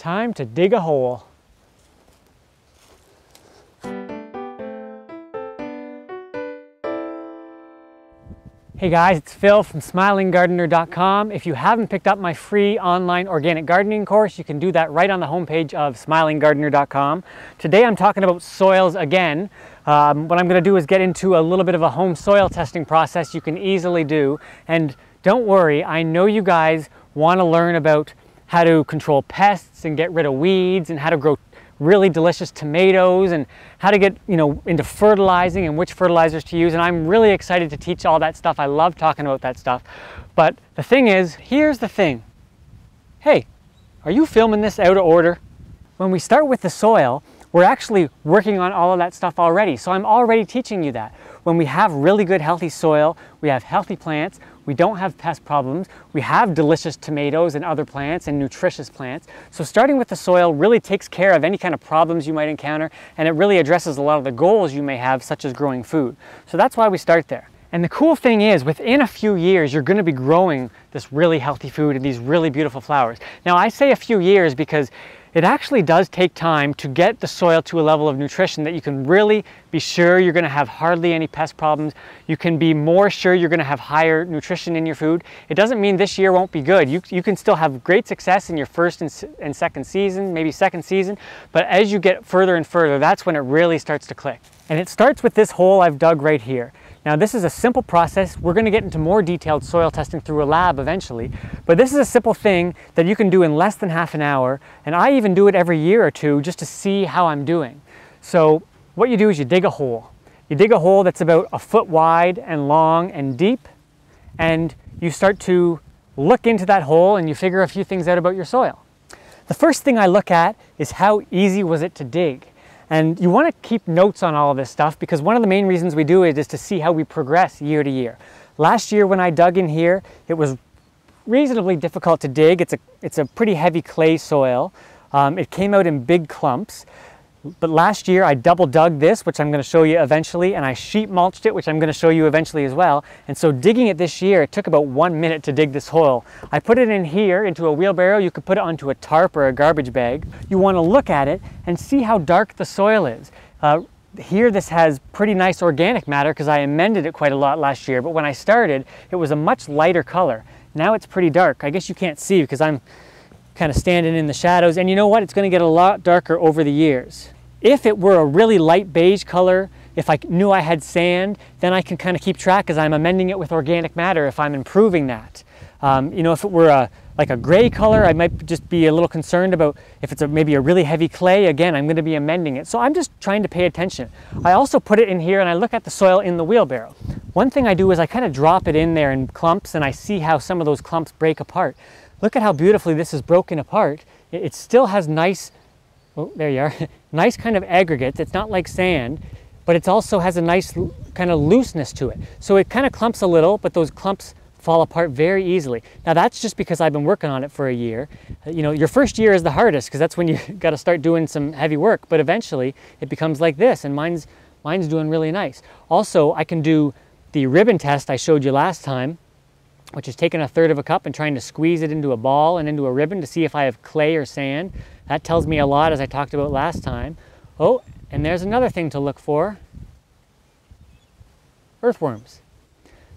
Time to dig a hole. Hey guys, it's Phil from smilinggardener.com. If you haven't picked up my free online organic gardening course, you can do that right on the homepage of smilinggardener.com. Today I'm talking about soils again. Um, what I'm going to do is get into a little bit of a home soil testing process you can easily do. And don't worry, I know you guys want to learn about how to control pests and get rid of weeds and how to grow really delicious tomatoes and how to get you know into fertilizing and which fertilizers to use and I'm really excited to teach all that stuff. I love talking about that stuff. But the thing is, here's the thing. Hey, are you filming this out of order? When we start with the soil, we're actually working on all of that stuff already. So I'm already teaching you that. When we have really good healthy soil, we have healthy plants, we don't have pest problems, we have delicious tomatoes and other plants and nutritious plants. So starting with the soil really takes care of any kind of problems you might encounter and it really addresses a lot of the goals you may have such as growing food. So that's why we start there. And the cool thing is, within a few years, you're gonna be growing this really healthy food and these really beautiful flowers. Now I say a few years because it actually does take time to get the soil to a level of nutrition that you can really be sure you're going to have hardly any pest problems. You can be more sure you're going to have higher nutrition in your food. It doesn't mean this year won't be good. You, you can still have great success in your first and, and second season, maybe second season, but as you get further and further, that's when it really starts to click. And it starts with this hole I've dug right here. Now this is a simple process. We're going to get into more detailed soil testing through a lab eventually, but this is a simple thing that you can do in less than half an hour, and I even do it every year or two just to see how I'm doing. So what you do is you dig a hole. You dig a hole that's about a foot wide and long and deep, and you start to look into that hole and you figure a few things out about your soil. The first thing I look at is how easy was it to dig. And you want to keep notes on all of this stuff because one of the main reasons we do it is to see how we progress year to year. Last year when I dug in here, it was reasonably difficult to dig. It's a, it's a pretty heavy clay soil. Um, it came out in big clumps. But last year I double dug this, which I'm going to show you eventually, and I sheet mulched it, which I'm going to show you eventually as well. And so digging it this year, it took about one minute to dig this hole. I put it in here into a wheelbarrow. You could put it onto a tarp or a garbage bag. You want to look at it and see how dark the soil is. Uh, here this has pretty nice organic matter because I amended it quite a lot last year, but when I started, it was a much lighter color. Now it's pretty dark. I guess you can't see because I'm kind of standing in the shadows. And you know what? It's going to get a lot darker over the years. If it were a really light beige color, if I knew I had sand, then I can kind of keep track as I'm amending it with organic matter if I'm improving that. Um, you know, if it were a, like a gray color, I might just be a little concerned about if it's a, maybe a really heavy clay, again, I'm gonna be amending it. So I'm just trying to pay attention. I also put it in here and I look at the soil in the wheelbarrow. One thing I do is I kind of drop it in there in clumps and I see how some of those clumps break apart. Look at how beautifully this is broken apart. It still has nice, oh, there you are, nice kind of aggregates. It's not like sand, but it also has a nice kind of looseness to it. So it kind of clumps a little, but those clumps fall apart very easily. Now that's just because I've been working on it for a year. Uh, you know, your first year is the hardest because that's when you got to start doing some heavy work, but eventually it becomes like this and mine's, mine's doing really nice. Also, I can do the ribbon test I showed you last time which is taking a third of a cup and trying to squeeze it into a ball and into a ribbon to see if I have clay or sand. That tells me a lot as I talked about last time. Oh, and there's another thing to look for. Earthworms.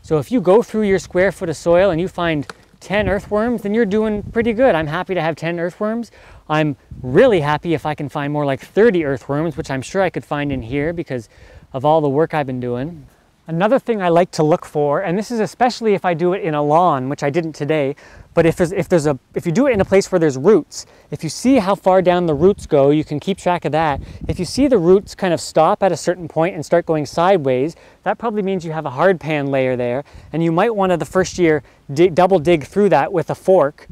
So if you go through your square foot of soil and you find 10 earthworms, then you're doing pretty good. I'm happy to have 10 earthworms. I'm really happy if I can find more like 30 earthworms, which I'm sure I could find in here because of all the work I've been doing. Another thing I like to look for, and this is especially if I do it in a lawn, which I didn't today, but if there's, if there's a, if you do it in a place where there's roots, if you see how far down the roots go, you can keep track of that. If you see the roots kind of stop at a certain point and start going sideways, that probably means you have a hard pan layer there, and you might want to the first year dig, double dig through that with a fork,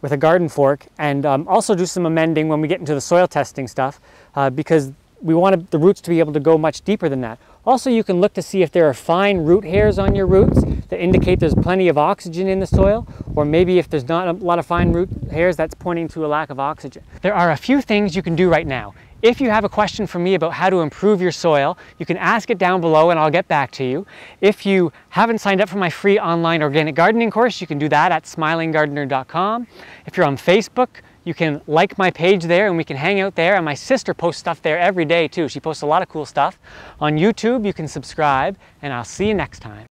with a garden fork, and um, also do some amending when we get into the soil testing stuff, uh, because we want the roots to be able to go much deeper than that. Also, you can look to see if there are fine root hairs on your roots that indicate there's plenty of oxygen in the soil, or maybe if there's not a lot of fine root hairs, that's pointing to a lack of oxygen. There are a few things you can do right now. If you have a question for me about how to improve your soil, you can ask it down below and I'll get back to you. If you haven't signed up for my free online organic gardening course, you can do that at smilinggardener.com. If you're on Facebook, you can like my page there and we can hang out there. And my sister posts stuff there every day too. She posts a lot of cool stuff. On YouTube, you can subscribe, and I'll see you next time.